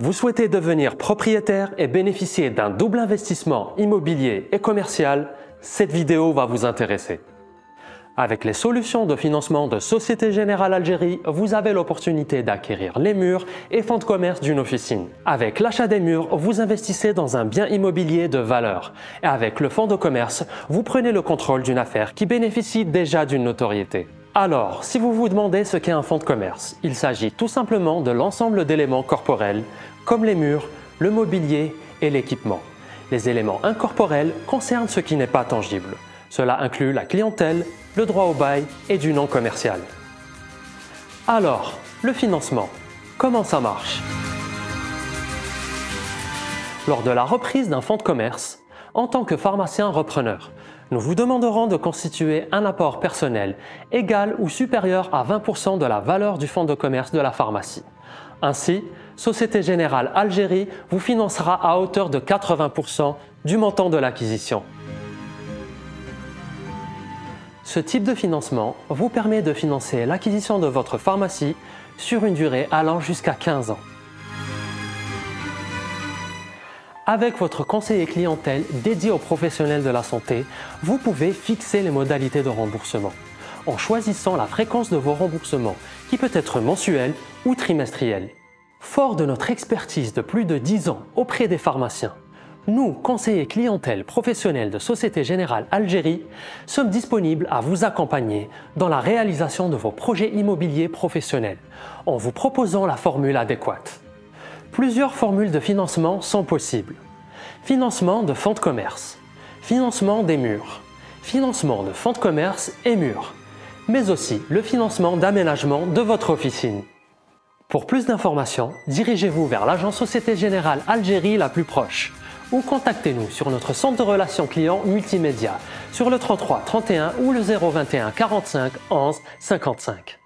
Vous souhaitez devenir propriétaire et bénéficier d'un double investissement immobilier et commercial Cette vidéo va vous intéresser. Avec les solutions de financement de Société Générale Algérie, vous avez l'opportunité d'acquérir les murs et fonds de commerce d'une officine. Avec l'achat des murs, vous investissez dans un bien immobilier de valeur. Et avec le fonds de commerce, vous prenez le contrôle d'une affaire qui bénéficie déjà d'une notoriété. Alors, si vous vous demandez ce qu'est un fonds de commerce, il s'agit tout simplement de l'ensemble d'éléments corporels, comme les murs, le mobilier et l'équipement. Les éléments incorporels concernent ce qui n'est pas tangible. Cela inclut la clientèle, le droit au bail et du non commercial. Alors, le financement, comment ça marche? Lors de la reprise d'un fonds de commerce, en tant que pharmacien repreneur, nous vous demanderons de constituer un apport personnel égal ou supérieur à 20% de la valeur du fonds de commerce de la pharmacie. Ainsi, Société Générale Algérie vous financera à hauteur de 80% du montant de l'acquisition. Ce type de financement vous permet de financer l'acquisition de votre pharmacie sur une durée allant jusqu'à 15 ans. Avec votre conseiller clientèle dédié aux professionnels de la santé, vous pouvez fixer les modalités de remboursement en choisissant la fréquence de vos remboursements qui peut être mensuelle ou trimestrielle. Fort de notre expertise de plus de 10 ans auprès des pharmaciens, nous, conseillers clientèle professionnels de Société Générale Algérie, sommes disponibles à vous accompagner dans la réalisation de vos projets immobiliers professionnels en vous proposant la formule adéquate. Plusieurs formules de financement sont possibles. Financement de fonds de commerce, financement des murs, financement de fonds de commerce et murs, mais aussi le financement d'aménagement de votre officine. Pour plus d'informations, dirigez-vous vers l'agence Société Générale Algérie la plus proche ou contactez-nous sur notre centre de relations clients multimédia sur le 33 31 ou le 021 45 11 55.